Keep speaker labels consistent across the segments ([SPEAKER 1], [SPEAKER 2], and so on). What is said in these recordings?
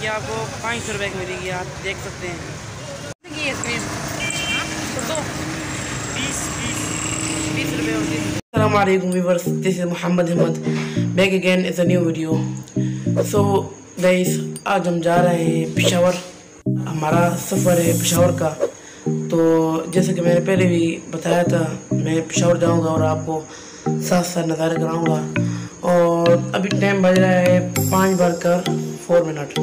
[SPEAKER 1] کی آپ کو پانچ سو روپے کی ملے گی، آپ دیکھ سکتے ہیں۔ اس میں۔ السلام علیکم viewers this is Mohammad Ahmed. Back again is a new video so guys آج ہم جا رہے ہیں پشاور۔ ہمارا سفر ہے پشاور کا۔ تو جیسا کہ میں نے پہلے بھی بتایا تھا، میں پشاور جاؤں گا اور آپ کو ساتھ ساتھ نظارے کراؤں گا۔ اور ابھی ٹائم بج رہا ہے پانچ بار کا فور منٹ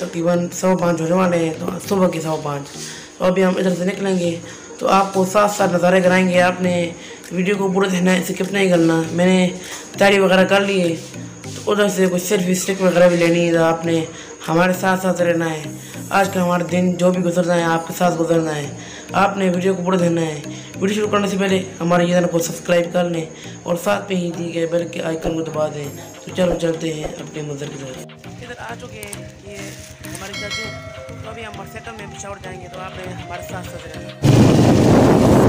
[SPEAKER 1] تقریباً سو پانچ ہونے والے ہیں تو صبح کے سو پانچ۔ تو ابھی ہم ادھر سے نکلیں گے۔ تو آپ کو ساتھ ساتھ نظارے کرائیں گے۔ آپ نے ویڈیو کو پورا دیکھنا ہے، اسکپ نہیں کرنا۔ میں نے تیاری وغیرہ کر لی ہے۔ تو ادھر سے کچھ صرف اسٹک وغیرہ بھی لینی ہے۔ تو آپ نے ہمارے ساتھ ساتھ رہنا ہے۔ آج کا ہمارا دن جو بھی گزرنا ہے، آپ کے ساتھ گزرنا ہے۔ آپ نے ویڈیو کو پڑھ دینا ہے۔ ویڈیو شروع کرنے سے پہلے ہمارے یہ دن کو سبسکرائب کر لیں اور ساتھ پہ ہی دی گئے بیل کے آئیکن کو دبا دیں۔ تو چلو چلتے ہیں اپنے منظر کی طرف۔ ادھر آ چکے ہیں۔ یہ ہمارے چاچو تو ابھی ہم مرسیٹر میں پچھاڑ جائیں گے۔ تو آپ نے ہمارے ساتھ ساتھ رہنا۔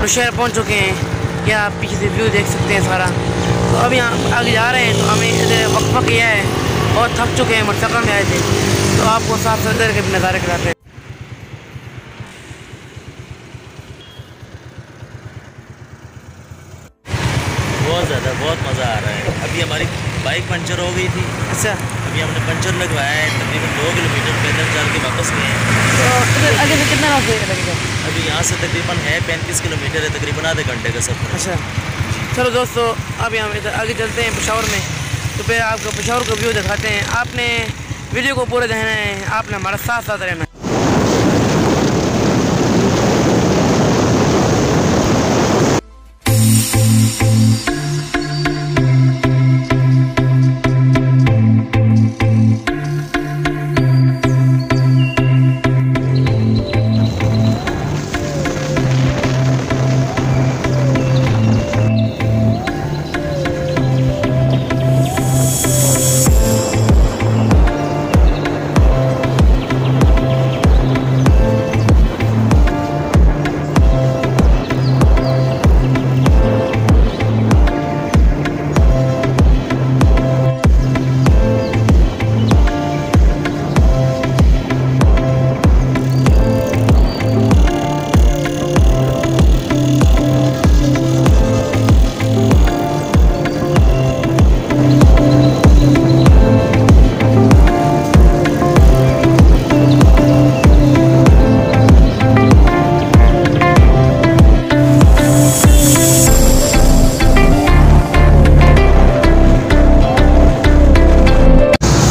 [SPEAKER 1] تو شہر پہنچ چکے ہیں۔ یا آپ پیچھے سے ویو دیکھ سکتے ہیں سارا؟ تو اب یہاں آگے جا رہے ہیں تو ہمیں وقفہ کیا ہے اور تھک چکے ہیں مرتقہ میں آئے تھے۔ تو آپ کو صاف ستھرے کے نظارے کراتے ہیں۔
[SPEAKER 2] بہت زیادہ بہت مزہ آ رہا ہے۔ ابھی ہماری بائک پنچر ہو گئی تھی۔
[SPEAKER 1] اچھا۔
[SPEAKER 2] ابھی ہم نے پنچر لگوایا ہے تقریباً دو کلو میٹر پیدل کے واپس گئے
[SPEAKER 1] ہیں آگے سے کتنا لگے گا
[SPEAKER 2] ابھی یہاں سے تقریباً ہے پینتیس کلو میٹر ہے، تقریباً آدھے گھنٹے کا سفر اچھا۔
[SPEAKER 1] چلو دوستو، اب یہاں ادھر آگے چلتے ہیں پشاور میں۔ تو پھر آپ کو پشاور کا ویو دکھاتے ہیں۔ آپ نے ویڈیو کو پورے دہنا ہے آپ نے ہمارا ساتھ ساتھ رہنا ہے۔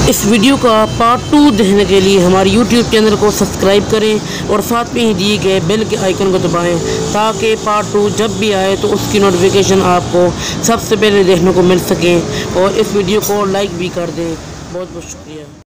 [SPEAKER 1] اس ویڈیو کا پارٹ ٹو دیکھنے کے لیے ہمارے یوٹیوب چینل کو سبسکرائب کریں اور ساتھ میں ہی دیئے گئے بیل کے آئیکن کو دبائیں تاکہ پارٹ ٹو جب بھی آئے تو اس کی نوٹیفیکیشن آپ کو سب سے پہلے دیکھنے کو مل سکیں اور اس ویڈیو کو لائک بھی کر دیں۔ بہت بہت شکریہ۔